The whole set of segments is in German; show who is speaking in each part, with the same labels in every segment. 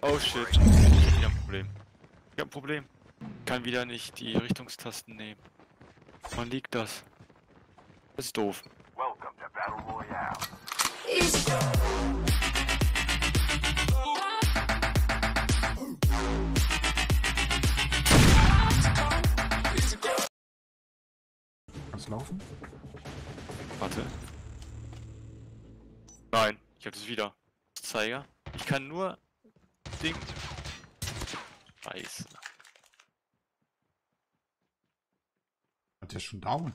Speaker 1: Oh shit. Ich hab wieder ein Problem. Ich hab ein Problem. Ich kann wieder nicht die Richtungstasten nehmen. Wann liegt das? Das ist doof.
Speaker 2: Welcome to Battle Royale.
Speaker 3: Kannst laufen?
Speaker 1: Warte. Nein, ich hab das wieder. Zeiger. Ich kann nur Ding. Scheiße.
Speaker 3: Hat der schon down?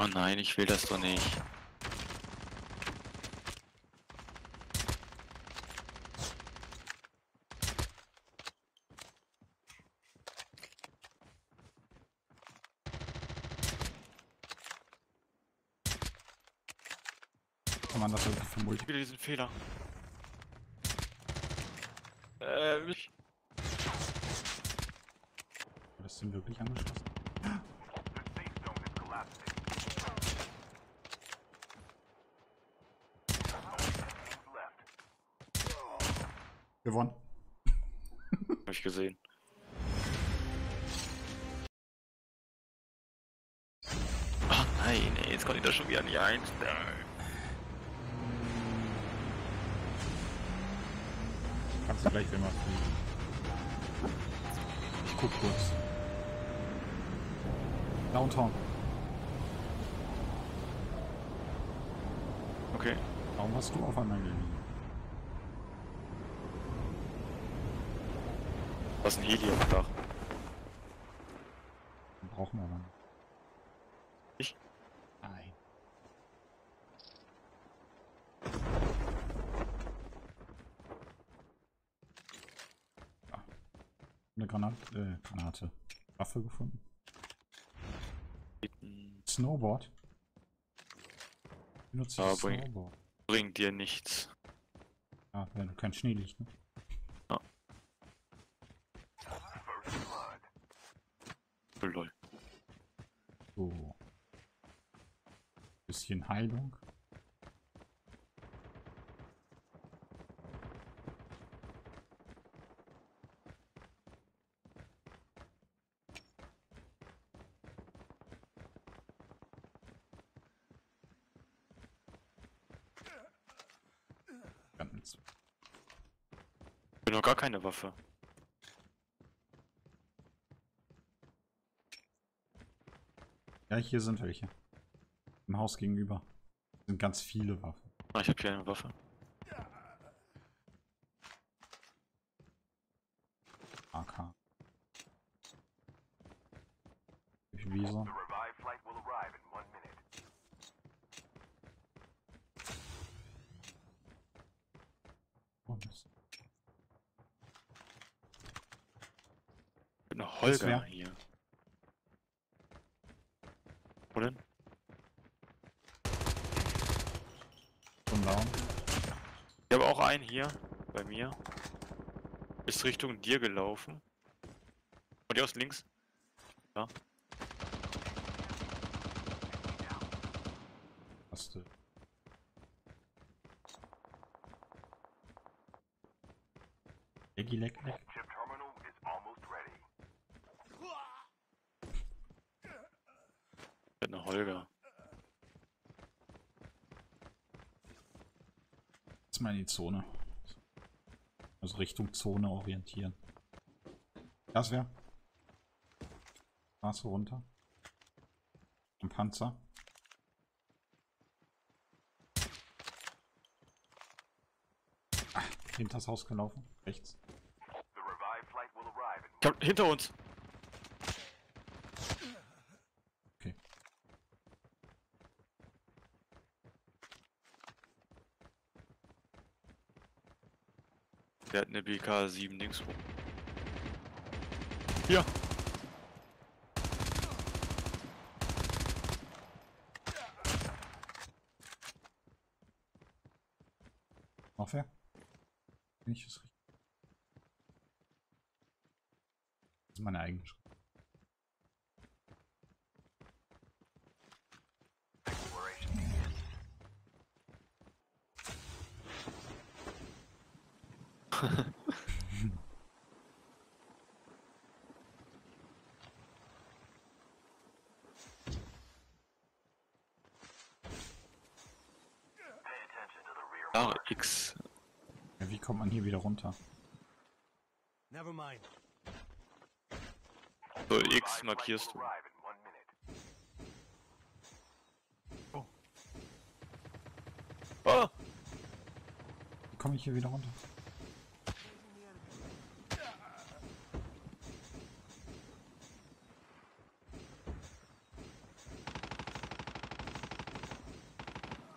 Speaker 1: Oh nein, ich will das doch nicht.
Speaker 3: Kann man das wirklich für Multi...
Speaker 1: Ich wieder diesen Fehler. Äh, ich-
Speaker 3: Das sind wirklich angeschlossen.
Speaker 2: The safe zone is collapsing. Only two teams left.
Speaker 3: Gewonnen.
Speaker 1: hab ich gesehen. Ach nein, ey, jetzt konnte ich das schon wieder nicht einstellen.
Speaker 3: Kannst du gleich, wenn wir fliegen. Ich guck kurz. Downtown.
Speaker 1: Okay.
Speaker 3: Warum hast du auf einmal geliehen?
Speaker 1: Was ist ein Heli auf dem Dach?
Speaker 3: Den brauchen wir aber nicht.
Speaker 1: Ich?
Speaker 3: Nein. Ah. Eine Granate, äh, Granate. Waffe gefunden. Snowboard. Benutze ich
Speaker 1: bring-
Speaker 3: Snowboard.
Speaker 1: Bringt dir nichts.
Speaker 3: Ah, wenn kein Schnee liegt, ne?
Speaker 2: Blood.
Speaker 1: Oh, lol.
Speaker 3: So. Bisschen Heilung. Ganz.
Speaker 1: Ich bin noch gar keine Waffe.
Speaker 3: Ja, hier sind welche. Im Haus gegenüber. Sind ganz viele Waffen.
Speaker 1: Ah, ich hab hier eine Waffe.
Speaker 3: AK. Visor.
Speaker 2: The revived flight will arrive in one minute.
Speaker 3: Oh, Mist.
Speaker 1: Mit einer
Speaker 3: Das
Speaker 1: Holger hier. Wo denn?
Speaker 3: Schon down.
Speaker 1: Ich habe auch einen hier bei mir. Ist Richtung dir gelaufen. Und die aus links.
Speaker 3: Hast du. Leggy, leck, leck.
Speaker 1: Holger.
Speaker 3: Jetzt mal in die Zone. Also Richtung Zone orientieren. Das wäre. Straße runter. Am Panzer. Ah, hinter das Haus gelaufen. Rechts.
Speaker 1: Ich hab, hinter uns. Der hat eine BK-7 links rum. Hier.
Speaker 3: Noch wer? Bin ich das richtig? Das ist meine eigene Schrift.
Speaker 1: Ah,
Speaker 2: mark.
Speaker 1: X.
Speaker 3: Ja, wie kommt man hier wieder runter?
Speaker 4: Never mind.
Speaker 1: So, X markierst du.
Speaker 2: minute.
Speaker 1: Ah!
Speaker 3: Wie komme ich hier wieder runter?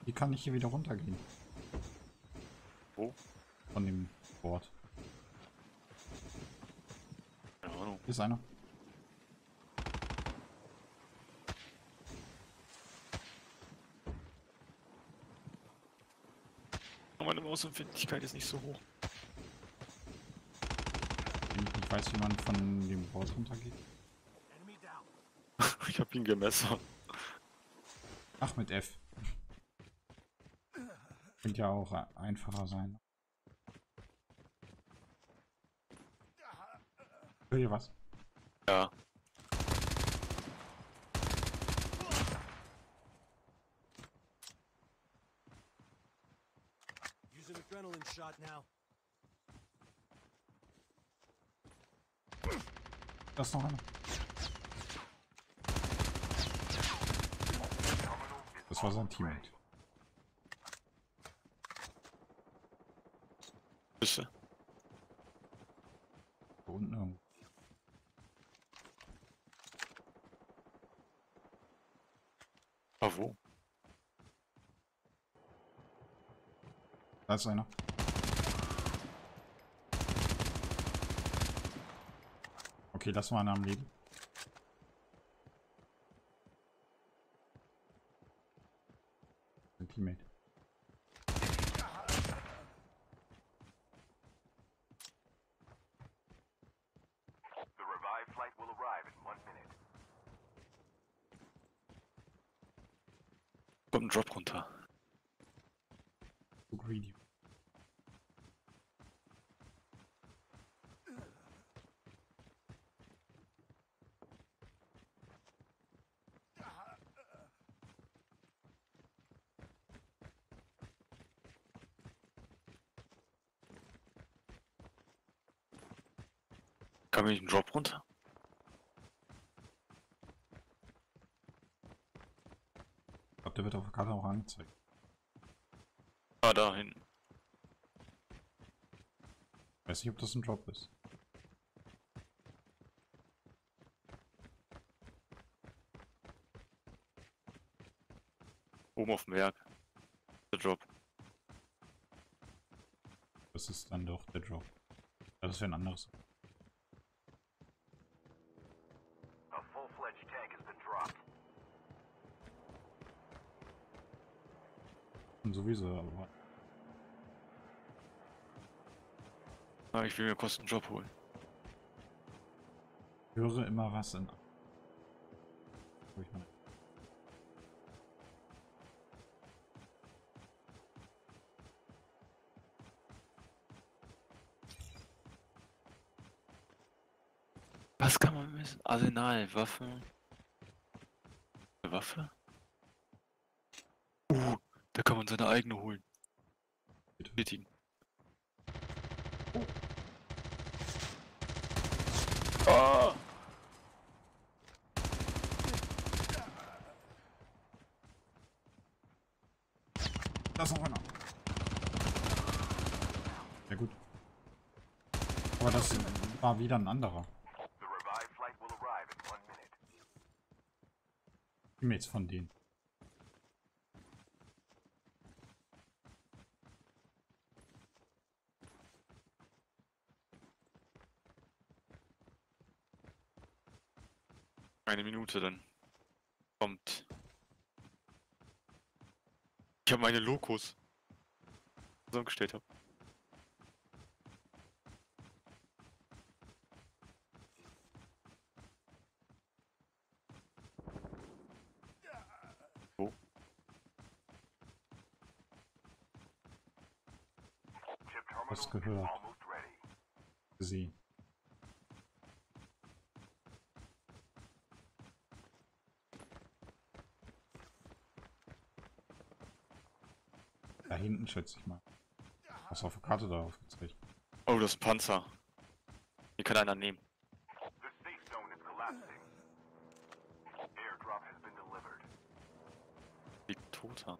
Speaker 3: Wie kann ich hier wieder runtergehen?
Speaker 1: Wo?
Speaker 3: Von dem Board.
Speaker 1: Keine Ahnung.
Speaker 3: Hier ist einer.
Speaker 1: Meine Mausempfindlichkeit ist nicht so hoch.
Speaker 3: Ich weiß, wie man von dem Board runtergeht.
Speaker 4: Enemy down.
Speaker 1: Ich hab ihn gemessert.
Speaker 3: Ach, mit F. Könnte ja auch einfacher sein. Hör ihr was?
Speaker 1: Ja.
Speaker 4: Using adrenaline shot now.
Speaker 3: Da ist noch einer. Das war sein Teammate. Da unten irgendwo.
Speaker 1: Ah, wo?
Speaker 3: Da ist einer. Okay, das war einer am Leben. Ein Teammate.
Speaker 2: The revived flight will arrive in one minute.
Speaker 1: Kommt ein Drop runter.
Speaker 3: So greedy.
Speaker 1: Kam nicht ein Drop runter?
Speaker 3: Ich glaube, der wird auf der Karte auch angezeigt.
Speaker 1: Ah, da hinten.
Speaker 3: Weiß nicht, ob das ein Drop ist.
Speaker 1: Oben auf dem Berg. Der Drop.
Speaker 3: Das ist dann doch der Drop. Das wäre ein anderes. Und sowieso, aber
Speaker 1: Ah, ich will mir einen Job holen.
Speaker 3: ich höre immer was in. Wo ich mal-
Speaker 1: Was kann man messen? Arsenal, Waffen. Eine Waffe? Uh, da kann man seine eigene holen.
Speaker 3: Bitte.
Speaker 1: Bestätigen.
Speaker 3: Oh.
Speaker 1: Ah!
Speaker 3: Da ist noch einer. Ja gut. Aber das war wieder ein anderer.
Speaker 2: The revived flight will arrive in one minute.
Speaker 3: Teammates von denen.
Speaker 1: Eine Minute dann. Kommt. Ich habe meine Lokos. so gestellt habe.
Speaker 2: Chip terminal
Speaker 3: Was gehört.
Speaker 2: almost ready.
Speaker 3: Gesehen. Da hinten schätze ich mal. Was auf der Karte da aufgezeigt?
Speaker 1: Oh, das ist Panzer. Hier kann einer nehmen. Liegt toter.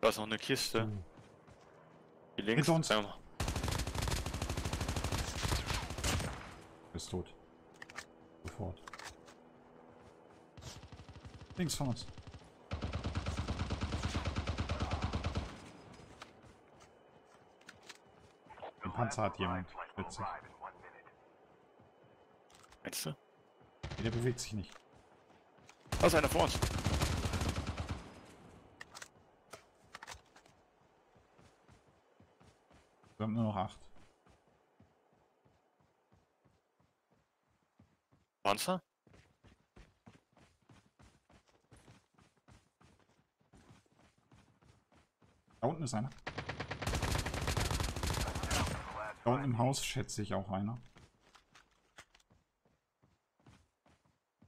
Speaker 1: Da ist noch eine Kiste.
Speaker 3: Oh.
Speaker 1: Hier links.
Speaker 3: Hinter uns.
Speaker 1: Sagen wir mal.
Speaker 3: Ist tot. Sofort. Links von uns. Ein Panzer hat jemand. Witzig.
Speaker 1: Meinst du?
Speaker 3: Der bewegt sich nicht.
Speaker 1: Da ist einer vor uns.
Speaker 3: Wir haben nur noch acht.
Speaker 1: Panzer?
Speaker 3: Da unten ist einer. Da unten im Haus schätze ich auch einer.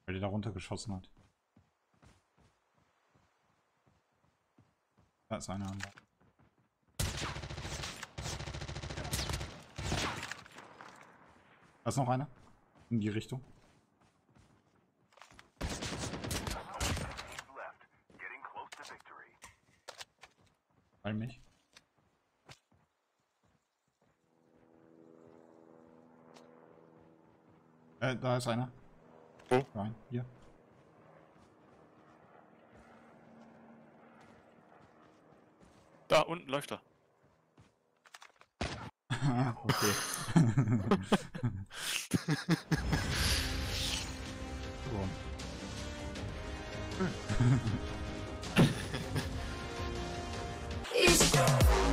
Speaker 3: Weil der da runtergeschossen hat. Da ist einer. Da ist noch einer. In die Richtung. Äh, da ist einer.
Speaker 1: Wo?
Speaker 3: Nein, hier.
Speaker 1: Da unten läuft er.
Speaker 3: okay. so.